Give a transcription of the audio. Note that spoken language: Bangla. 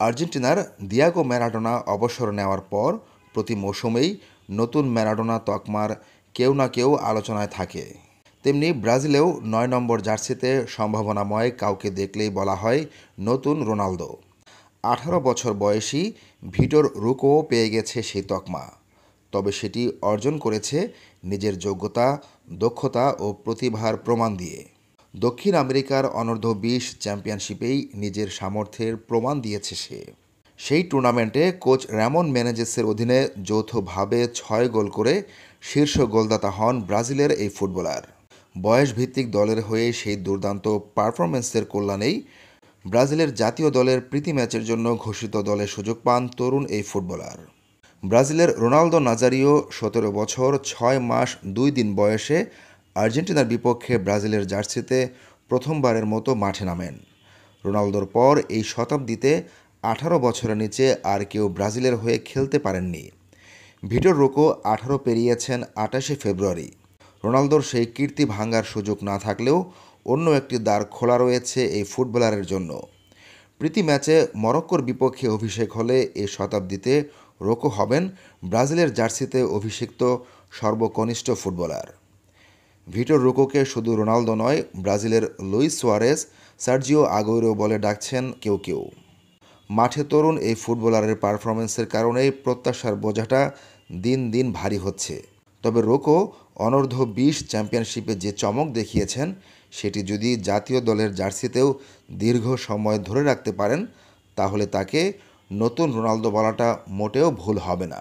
আর্জেন্টিনার দিয়াগো ম্যারাডোনা অবসর নেওয়ার পর প্রতি মৌসুমেই নতুন ম্যারাডোনা তকমার কেউ না কেউ আলোচনায় থাকে। তেমনি ব্রাজিলেও নয় নম্বর জার্সিতে সম্ভাবনাময় কাউকে দেখলেই বলা হয় নতুন রোনালদো। আঠারো বছর বয়সী ভিটোর রুকো পেয়ে গেছে সেই তকমা। তবে সেটি অর্জন করেছে নিজের যোগ্যতা, দক্ষতা ও প্রতিভার প্রমাণ দিয়ে। দক্ষিণ আমেরিকার অনূর্ধ্ব বিশ চ্যাম্পিয়নশিপেই নিজের সামর্থ্যের প্রমাণ দিয়েছে সে। সেই টুর্নামেন্টে কোচ র্যামন ম্যানেজেসের অধীনে যৌথভাবে ছয় গোল করে শীর্ষ গোলদাতা হন ব্রাজিলের এই ফুটবলার। বয়সভিত্তিক দলের হয়ে সেই দুর্দান্ত পারফরমেন্সের কল্যাণেই ব্রাজিলের জাতীয় দলের প্রীতি ম্যাচের জন্য ঘোষিত দলে সুযোগ পান তরুণ এই ফুটবলার। ব্রাজিলের রোনালদো নাজারিও সতেরো বছর, ছয় মাস, দুই দিন বয়সে আর্জেন্টিনার বিপক্ষে ব্রাজিলের জার্সিতে প্রথমবারের মতো মাঠে নামেন। রোনালদোর পর এই শতাব্দীতে আঠারো বছরের নিচে আর কেউ ব্রাজিলের হয়ে খেলতে পারেননি। ভিটোর রোকো আঠারো পেরিয়েছেন আটাশে ফেব্রুয়ারি। রোনালদোর সেই কীর্তি ভাঙার সুযোগ না থাকলেও অন্য একটি দ্বার খোলা রয়েছে এই ফুটবলারের জন্য। প্রীতি ম্যাচে মরক্কোর বিপক্ষে অভিষেক হলে এ শতাব্দীতে রোকো হবেন ব্রাজিলের জার্সিতে অভিষিক্ত সর্বকনিষ্ঠ ফুটবলার। ভিটোর রোকোকে শুধু রোনালদো নয়, ব্রাজিলের লুইস সোয়ারেস সার্জিও আগৈরো বলে ডাকছেন কেউ কেউ। মাঠে তরুণ এই ফুটবলারের পারফরমেন্সের কারণেই প্রত্যাশার বোঝাটা দিন দিন ভারী হচ্ছে। তবে রোকো অনূর্ধ্ব বিশ চ্যাম্পিয়নশিপে যে চমক দেখিয়েছেন, সেটি যদি জাতীয় দলের জার্সিতেও দীর্ঘ সময় ধরে রাখতে পারেন, তাহলে তাকে নতুন রোনালদো বলাটা মোটেও ভুল হবে না।